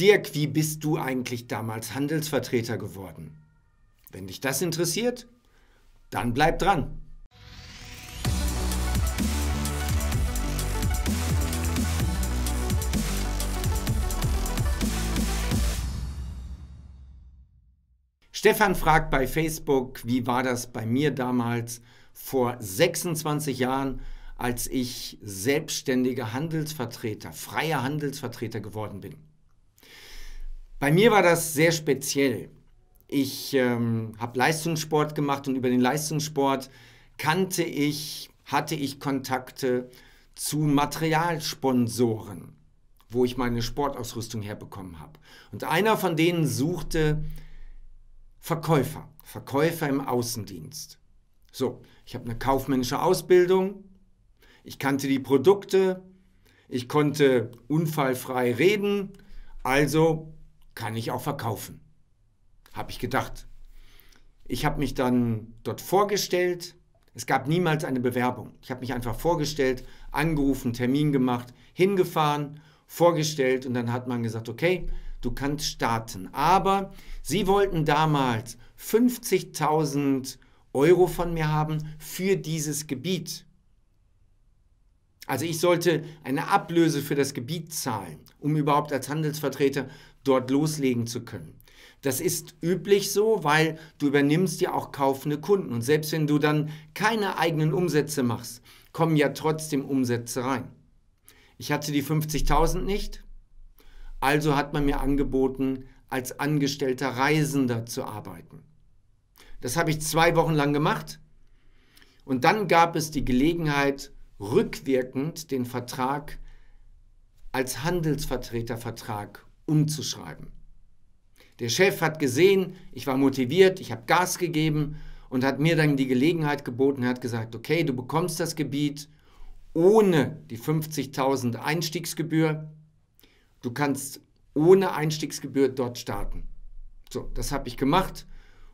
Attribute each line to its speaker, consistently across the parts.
Speaker 1: Dirk, wie bist du eigentlich damals Handelsvertreter geworden? Wenn dich das interessiert, dann bleib dran. Stefan fragt bei Facebook, wie war das bei mir damals vor 26 Jahren, als ich selbstständiger Handelsvertreter, freier Handelsvertreter geworden bin. Bei mir war das sehr speziell. Ich ähm, habe Leistungssport gemacht und über den Leistungssport kannte ich, hatte ich Kontakte zu Materialsponsoren, wo ich meine Sportausrüstung herbekommen habe. Und einer von denen suchte Verkäufer, Verkäufer im Außendienst. So, ich habe eine kaufmännische Ausbildung, ich kannte die Produkte, ich konnte unfallfrei reden, also kann ich auch verkaufen. Habe ich gedacht. Ich habe mich dann dort vorgestellt. Es gab niemals eine Bewerbung. Ich habe mich einfach vorgestellt, angerufen, Termin gemacht, hingefahren, vorgestellt und dann hat man gesagt, okay, du kannst starten. Aber sie wollten damals 50.000 Euro von mir haben für dieses Gebiet. Also ich sollte eine Ablöse für das Gebiet zahlen, um überhaupt als Handelsvertreter dort loslegen zu können. Das ist üblich so, weil du übernimmst ja auch kaufende Kunden. Und selbst wenn du dann keine eigenen Umsätze machst, kommen ja trotzdem Umsätze rein. Ich hatte die 50.000 nicht, also hat man mir angeboten, als angestellter Reisender zu arbeiten. Das habe ich zwei Wochen lang gemacht und dann gab es die Gelegenheit, rückwirkend den Vertrag als Handelsvertretervertrag umzuschreiben. Der Chef hat gesehen, ich war motiviert, ich habe Gas gegeben und hat mir dann die Gelegenheit geboten, er hat gesagt, okay, du bekommst das Gebiet ohne die 50.000 Einstiegsgebühr, du kannst ohne Einstiegsgebühr dort starten. So, das habe ich gemacht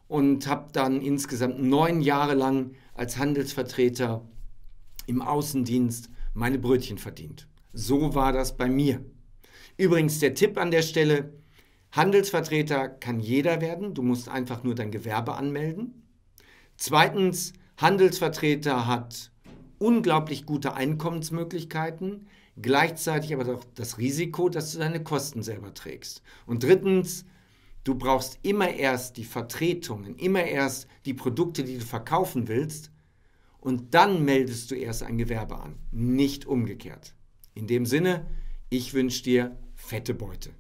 Speaker 1: und habe dann insgesamt neun Jahre lang als Handelsvertreter im Außendienst meine Brötchen verdient. So war das bei mir. Übrigens der Tipp an der Stelle, Handelsvertreter kann jeder werden, du musst einfach nur dein Gewerbe anmelden. Zweitens, Handelsvertreter hat unglaublich gute Einkommensmöglichkeiten, gleichzeitig aber auch das Risiko, dass du deine Kosten selber trägst. Und drittens, du brauchst immer erst die Vertretungen, immer erst die Produkte, die du verkaufen willst, und dann meldest du erst ein Gewerbe an, nicht umgekehrt. In dem Sinne, ich wünsche dir fette Beute.